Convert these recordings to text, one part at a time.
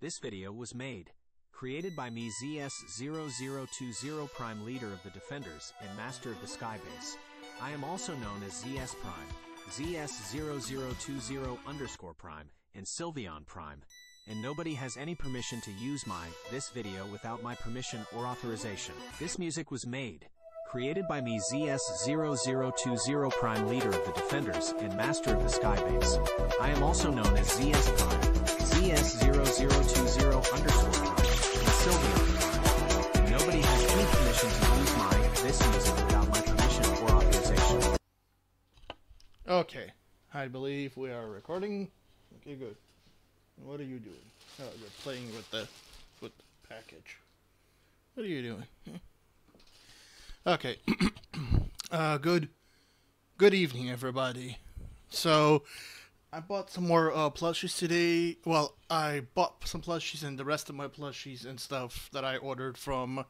This video was made, created by me ZS0020 Prime Leader of the Defenders and Master of the Skybase. I am also known as ZS Prime, ZS0020 underscore Prime, and Sylveon Prime. And nobody has any permission to use my, this video without my permission or authorization. This music was made, created by me ZS0020 Prime Leader of the Defenders and Master of the Skybase. I am also known as ZS Prime, ZS0020 underscore Prime, and Sylveon Prime. Nobody has any permission to use my, this music without my permission or authorization. Okay, I believe we are recording. Okay, good. What are you doing? Oh, you're playing with the with the package. What are you doing? Okay. uh, good. Good evening, everybody. So, I bought some more uh, plushies today. Well, I bought some plushies and the rest of my plushies and stuff that I ordered from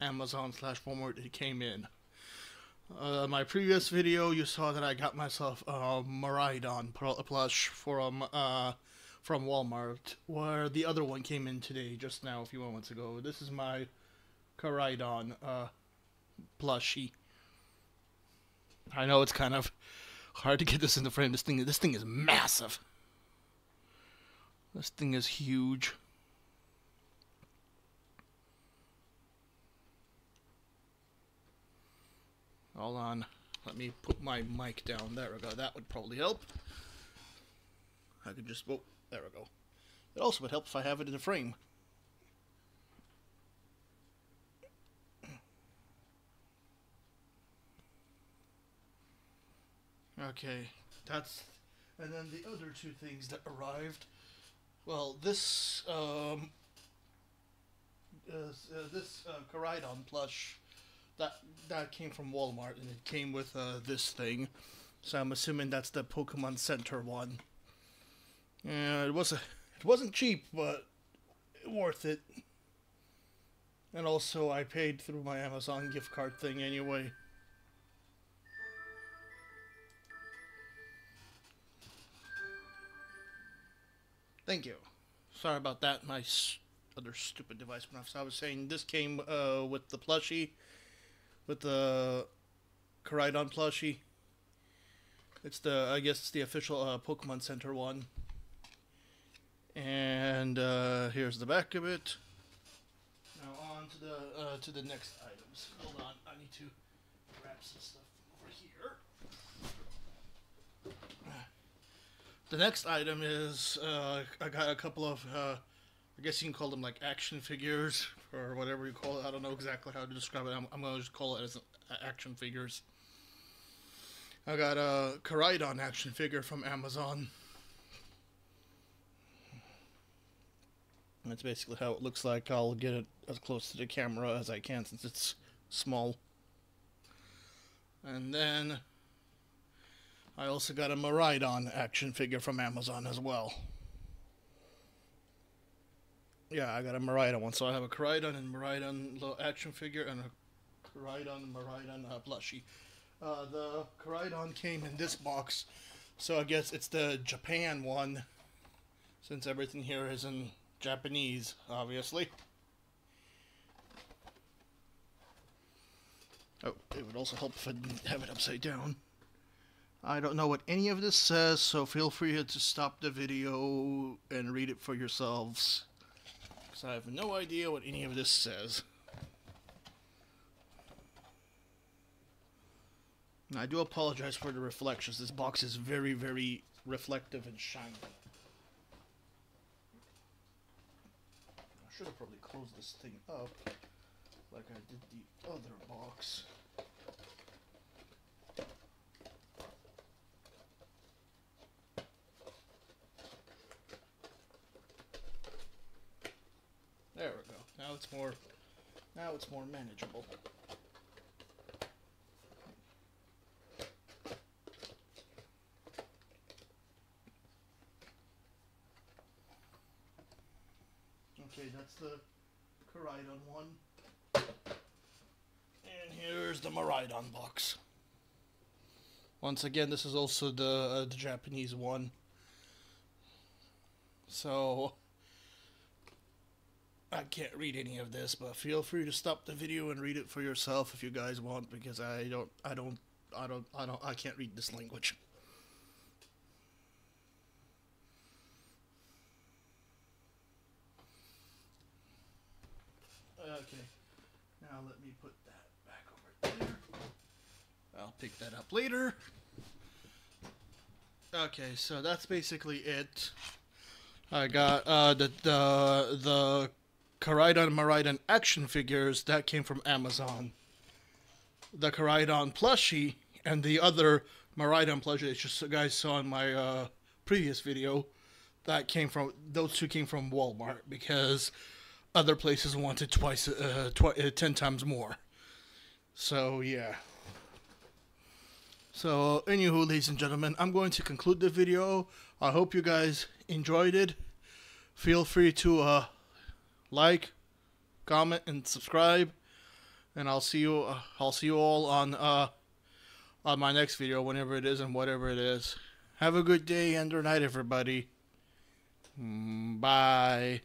Amazon slash Walmart. It came in. Uh, my previous video, you saw that I got myself a Miraidon pl- plush from uh, from Walmart, where the other one came in today, just now, a few moments ago. This is my Koraidon uh, plushie. I know it's kind of hard to get this in the frame. This thing, this thing is massive. This thing is huge. Hold on. Let me put my mic down. There we go. That would probably help. I could just. Oh, there we go. It also would help if I have it in a frame. Okay, that's. And then the other two things that arrived. Well, this. Um, uh, uh, this uh, Koraidon plush that that came from Walmart and it came with uh, this thing. So I'm assuming that's the Pokemon Center one. Yeah, it was a, it wasn't cheap, but worth it. And also, I paid through my Amazon gift card thing anyway. Thank you. Sorry about that. My other stupid device went off. So I was saying this came uh, with the plushie, with the Koraidon plushie. It's the I guess it's the official uh, Pokemon Center one. And uh, here's the back of it. Now on to the uh, to the next items. Hold on, I need to grab some stuff over here. The next item is uh, I got a couple of uh, I guess you can call them like action figures or whatever you call it. I don't know exactly how to describe it. I'm, I'm gonna just call it as uh, action figures. I got a Koraidon action figure from Amazon. That's basically how it looks like. I'll get it as close to the camera as I can since it's small. And then I also got a Miraidon action figure from Amazon as well. Yeah, I got a Miraidon one. So I have a Koraidon and Miraidon little action figure and a Koraidon and Miraidon uh, plushie. Uh, the Koraidon came in this box, so I guess it's the Japan one, since everything here is in Japanese, obviously. Oh, it would also help if I didn't have it upside down. I don't know what any of this says, so feel free to stop the video and read it for yourselves. Because I have no idea what any of this says. And I do apologize for the reflections. This box is very, very reflective and shiny. I should have probably closed this thing up like I did the other box. There we go. Now it's more now it's more manageable. Okay, that's the Koraidon one. And here's the Miraidon box. Once again, this is also the, uh, the Japanese one. So, I can't read any of this, but feel free to stop the video and read it for yourself if you guys want, because I don't, I don't, I don't, I don't, I can't read this language. Okay, now let me put that back over there. I'll pick that up later. Okay, so that's basically it. I got uh, the the the Koraidon Miraidon action figures that came from Amazon. The Koraidon plushie and the other Miraidon plushie that you guys saw in my uh, previous video, that came from those two came from Walmart because other places wanted twice uh, twi- uh, ten times more. So yeah. So, anywho, ladies and gentlemen, I'm going to conclude the video. I hope you guys enjoyed it. Feel free to uh, like, comment, and subscribe. And I'll see you. Uh, I'll see you all on uh, on my next video, whenever it is and whatever it is. Have a good day and or night, everybody. Mm, Bye.